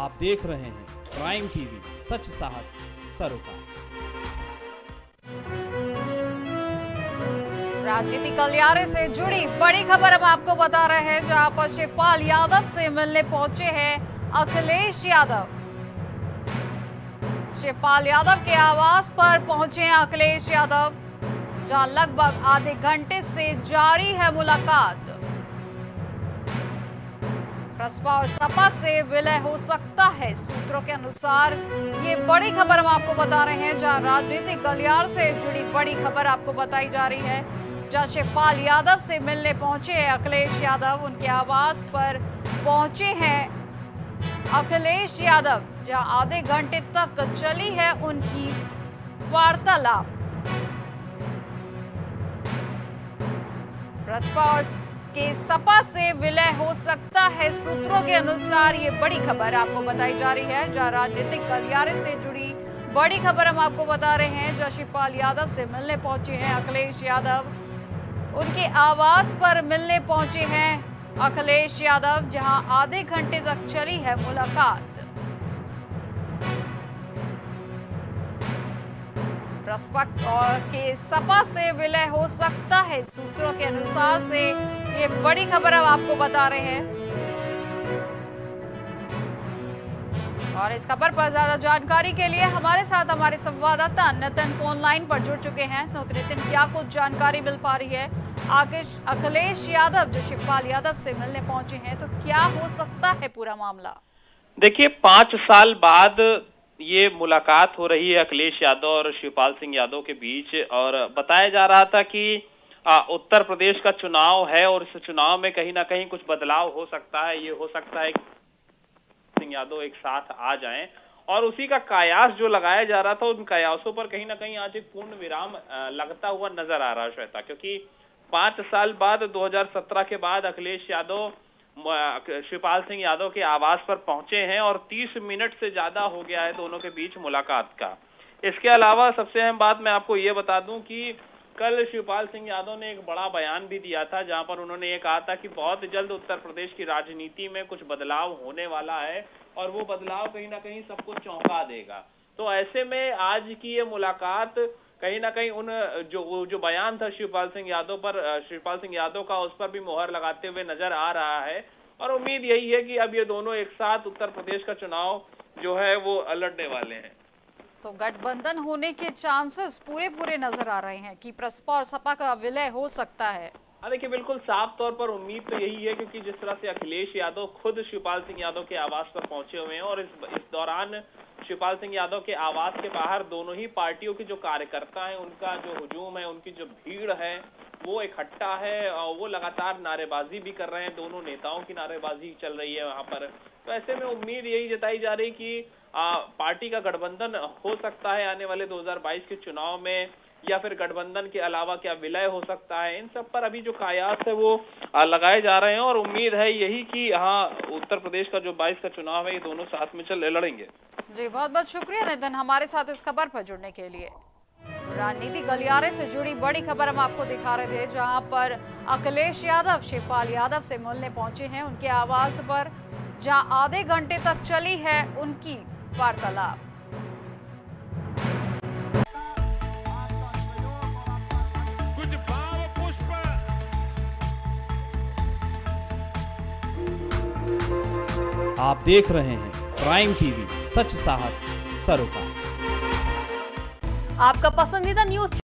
आप देख रहे हैं प्राइम टीवी, सच साहस, सरोकार। राजनीतिक गलियारे से जुड़ी बड़ी खबर हम आपको बता रहे हैं, जहाँ पर शिवपाल यादव से मिलने पहुँचे हैं अखिलेश यादव। शिवपाल यादव के आवास पर पहुँचे हैं अखिलेश यादव, जहाँ लगभग आधे घंटे से जारी है मुलाकात। बसपा और सपा से विलय हो सकता है। सूत्रों के अनुसार ये बड़ी खबर हम आपको बता रहे हैं, जहाँ राजनीतिक गलियार से जुड़ी बड़ी खबर आपको बताई जा रही है। जहाँ शिवपाल यादव से मिलने पहुँचे हैं अखिलेश यादव, उनके आवास पर पहुँचे हैं अखिलेश यादव, जहाँ आधे घंटे तक चली है उनकी वार्तालाप। बसपा और के सपा से विलय हो सकता है। सूत्रों के अनुसार ये बड़ी खबर आपको बताई जा रही है। जहाँ राजनीतिक गलियारे से जुड़ी बड़ी खबर हम आपको बता रहे हैं। जहाँ शिवपाल यादव से मिलने पहुँचे हैं अखिलेश यादव। उनके आवास पर मिलने पहुँचे हैं अखिलेश यादव, जहाँ आधे घंटे तक चली है मुलाकात। बसपा के सपा से विलय हो सकता है। सूत्रों के अनुसार से ये बड़ी खबर अब आपको बता रहे हैं। और इस खबर पर ज़्यादा जानकारी के लिए हमारे साथ हमारे संवाददाता नितिन फ़ोन लाइन पर जुड़ चुके हैं। तो नितिन, क्या कुछ जानकारी मिल पा रही है? आगे अखिलेश यादव, जो शिवपाल यादव से मिलने पहुँचे हैं तो क्या हो सकता है पूरा मामला? देखिए, पाँच साल बाद ये मुलाकात हो रही है अखिलेश यादव और शिवपाल सिंह यादव के बीच और बताया जा रहा था कि आ, उत्तर प्रदेश का चुनाव है और इस चुनाव में कहीं ना कहीं कुछ बदलाव हो सकता है ये हो सकता है सिंह यादव एक साथ आ जाएँ। और उसी का कायास जो लगाया जा रहा था उन कयासों पर कहीं ना कहीं आज एक पूर्ण विराम लगता हुआ नज़र आ रहा है श्वेता क्योंकि पाँच साल बाद 2017 के बाद अखिलेश यादव शिवपाल सिंह यादव के आवास पर पहुँचे हैं और 30 मिनट से ज़्यादा हो गया है दोनों के बीच मुलाकात का। इसके अलावा सबसे अहम बात मैं आपको ये बता दूँ कि कल शिवपाल सिंह यादव ने एक बड़ा बयान भी दिया था, जहाँ पर उन्होंने ये कहा था कि बहुत जल्द उत्तर प्रदेश की राजनीति में कुछ बदलाव होने वाला है और वो बदलाव कहीं ना कहीं सबको चौंका देगा। तो ऐसे में आज की ये मुलाकात कहीं ना कहीं उन जो जो बयान था शिवपाल सिंह यादव पर शिवपाल सिंह यादव का उस पर भी मोहर लगाते हुए नज़र आ रहा है। और उम्मीद यही है कि अब ये दोनों एक साथ उत्तर प्रदेश का चुनाव जो है वो लड़ने वाले हैं। तो गठबंधन होने के चांसेस पूरे पूरे नज़र आ रहे हैं कि प्रसपा और सपा का विलय हो सकता है। हाँ देखिए बिल्कुल साफ़ तौर पर उम्मीद तो यही है क्योंकि जिस तरह से अखिलेश यादव खुद शिवपाल सिंह यादव के आवास पर पहुँचे हुए हैं और इस इस दौरान शिवपाल सिंह यादव के आवास के बाहर दोनों ही पार्टियों के जो कार्यकर्ता हैं उनका जो हुजूम है उनकी जो भीड़ है वो इकट्ठा है और वो लगातार नारेबाजी भी कर रहे हैं दोनों नेताओं की नारेबाजी चल रही है वहाँ पर। तो ऐसे में उम्मीद यही जताई जा रही कि आ, पार्टी का गठबंधन हो सकता है आने वाले 2022 के चुनाव में या फिर गठबंधन के अलावा क्या विलय हो सकता है? इन सब पर अभी जो कायास है वो लगाए जा रहे हैं और उम्मीद है यही कि हाँ उत्तर प्रदेश का जो 22 का चुनाव है, ये दोनों साथ में चल, लड़ेंगे। जी, बहुत बहुत शुक्रिया नितिन हमारे साथ इस खबर पर जुड़ने के लिए। राजनीति गलियारे से जुड़ी बड़ी खबर हम आपको दिखा रहे थे, जहाँ पर अखिलेश यादव, शिवपाल यादव से मिलने पहुँचे हैं। उनके आवास पर जहाँ आधे घंटे तक चली है उनकी वार्तालाप। आप देख रहे हैं प्राइम टीवी सच साहस सरोकार। आपका पसंदीदा न्यूज़